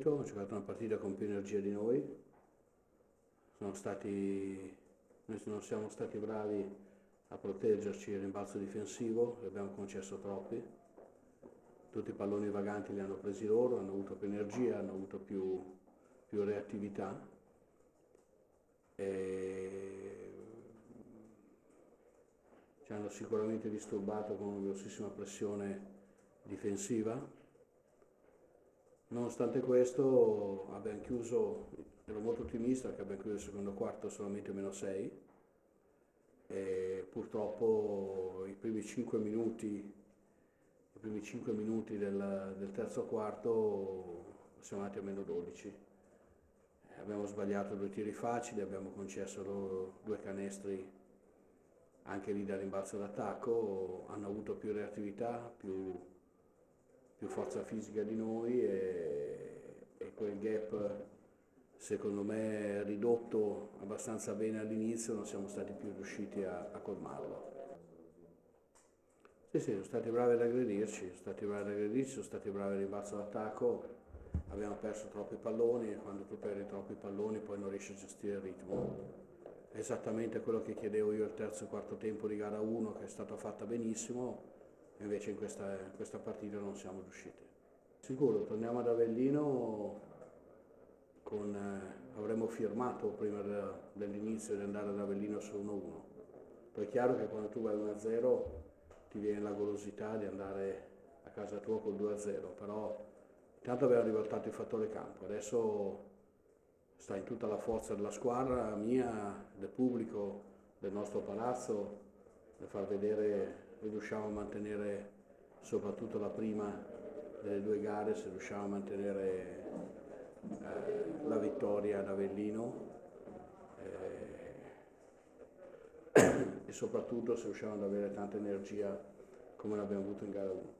merito, hanno giocato una partita con più energia di noi, stati, noi non siamo stati bravi a proteggerci il rimbalzo difensivo, li abbiamo concesso troppi, tutti i palloni vaganti li hanno presi loro, hanno avuto più energia, hanno avuto più, più reattività. E ci hanno sicuramente disturbato con una grossissima pressione difensiva Nonostante questo abbiamo chiuso, ero molto ottimista che abbiamo chiuso il secondo quarto solamente meno 6 e purtroppo i primi 5 minuti, primi 5 minuti del, del terzo quarto siamo andati a meno 12. Abbiamo sbagliato due tiri facili, abbiamo concesso loro due canestri anche lì da rimbalzo d'attacco, hanno avuto più reattività, più più forza fisica di noi e, e quel gap secondo me ridotto abbastanza bene all'inizio non siamo stati più riusciti a, a colmarlo. Sì, sì, sono stati bravi ad aggredirci, sono stati bravi ad aggredirci, sono stati bravi al rimbalzo d'attacco, abbiamo perso troppi palloni e quando tu perdi troppi palloni poi non riesci a gestire il ritmo. Esattamente quello che chiedevo io al terzo e quarto tempo di gara 1 che è stata fatta benissimo, invece in questa, in questa partita non siamo riusciti. Sicuro, torniamo ad Avellino con, eh, avremmo firmato prima de, dell'inizio di andare ad Avellino su 1-1. Poi è chiaro che quando tu vai 1-0 ti viene la golosità di andare a casa tua col 2-0, però intanto abbiamo ribaltato il fattore campo, adesso sta in tutta la forza della squadra, mia, del pubblico, del nostro palazzo, per far vedere riusciamo a mantenere soprattutto la prima delle due gare, se riusciamo a mantenere eh, la vittoria ad Avellino eh, e soprattutto se riusciamo ad avere tanta energia come l'abbiamo avuto in gara 1.